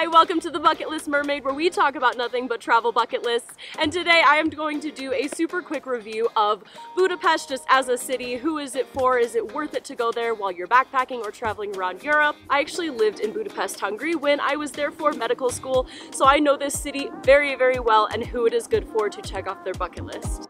Hi, welcome to the Bucket List Mermaid where we talk about nothing but travel bucket lists. And today I am going to do a super quick review of Budapest just as a city. Who is it for? Is it worth it to go there while you're backpacking or traveling around Europe? I actually lived in Budapest, Hungary when I was there for medical school, so I know this city very, very well and who it is good for to check off their bucket list.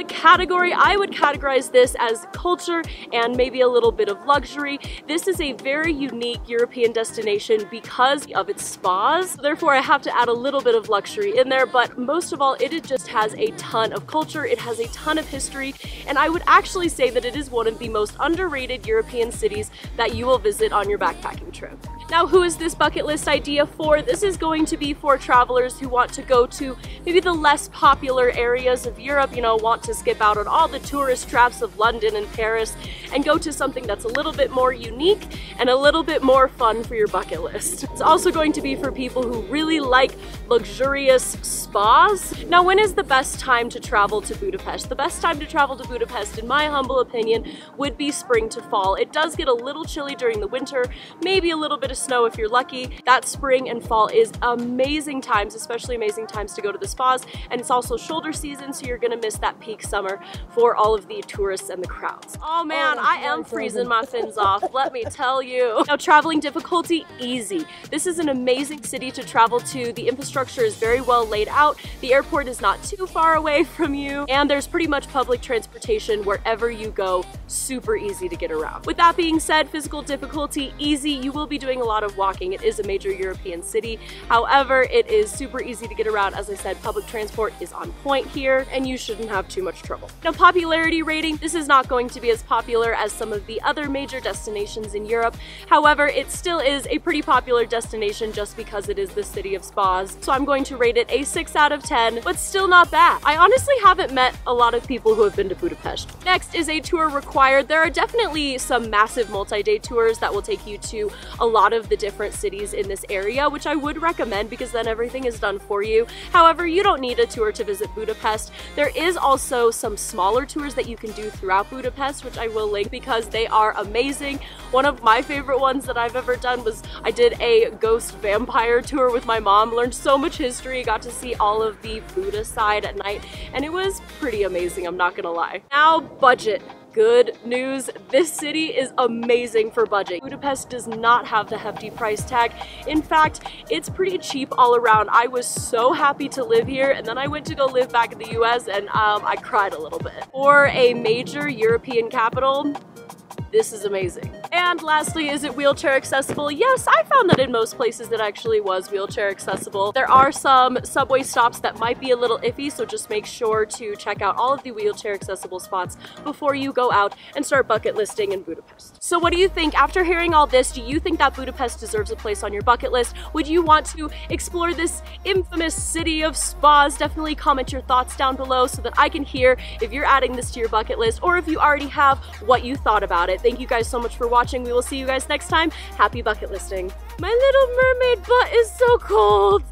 The category, I would categorize this as culture and maybe a little bit of luxury. This is a very unique European destination because of its spas. Therefore, I have to add a little bit of luxury in there, but most of all, it just has a ton of culture. It has a ton of history, and I would actually say that it is one of the most underrated European cities that you will visit on your backpacking trip. Now, who is this bucket list idea for? This is going to be for travelers who want to go to maybe the less popular areas of Europe, you know, want to skip out on all the tourist traps of London and Paris and go to something that's a little bit more unique and a little bit more fun for your bucket list. It's also going to be for people who really like luxurious spas. Now, when is the best time to travel to Budapest? The best time to travel to Budapest, in my humble opinion, would be spring to fall. It does get a little chilly during the winter, maybe a little bit of snow if you're lucky. That spring and fall is amazing times, especially amazing times to go to the spas. And it's also shoulder season, so you're gonna miss that peak summer for all of the tourists and the crowds. Oh, oh man, oh, I am freezing my fins off, let me tell you. Now traveling difficulty, easy. This is an amazing city to travel to. The infrastructure is very well laid out. The airport is not too far away from you. And there's pretty much public transportation wherever you go, super easy to get around. With that being said, physical difficulty, easy. You will be doing a lot of walking. It is a major European city. However, it is super easy to get around. As I said, public transport is on point here and you shouldn't have too much trouble. Now popularity rating, this is not going to be as popular as some of the other major destinations in Europe. However, it still is a pretty popular destination just because it is the city of spas. So I'm going to rate it a 6 out of 10, but still not bad. I honestly haven't met a lot of people who have been to Budapest. Next is a tour required. There are definitely some massive multi-day tours that will take you to a lot of the different cities in this area, which I would recommend because then everything is done for you. However, you don't need a tour to visit Budapest. There is also some smaller tours that you can do throughout Budapest, which I will link because they are amazing. One of my favorite ones that I've ever done was I did a ghost vampire tour with my mom, learned so much history, got to see all of the Buda side at night, and it was pretty amazing, I'm not gonna lie. Now, budget good news. This city is amazing for budget. Budapest does not have the hefty price tag. In fact, it's pretty cheap all around. I was so happy to live here and then I went to go live back in the US and um, I cried a little bit. For a major European capital, this is amazing. And lastly, is it wheelchair accessible? Yes, I found that in most places it actually was wheelchair accessible. There are some subway stops that might be a little iffy, so just make sure to check out all of the wheelchair accessible spots before you go out and start bucket listing in Budapest. So what do you think? After hearing all this, do you think that Budapest deserves a place on your bucket list? Would you want to explore this infamous city of spas? Definitely comment your thoughts down below so that I can hear if you're adding this to your bucket list or if you already have what you thought about it. Thank you guys so much for watching. We will see you guys next time. Happy bucket listing. My little mermaid butt is so cold.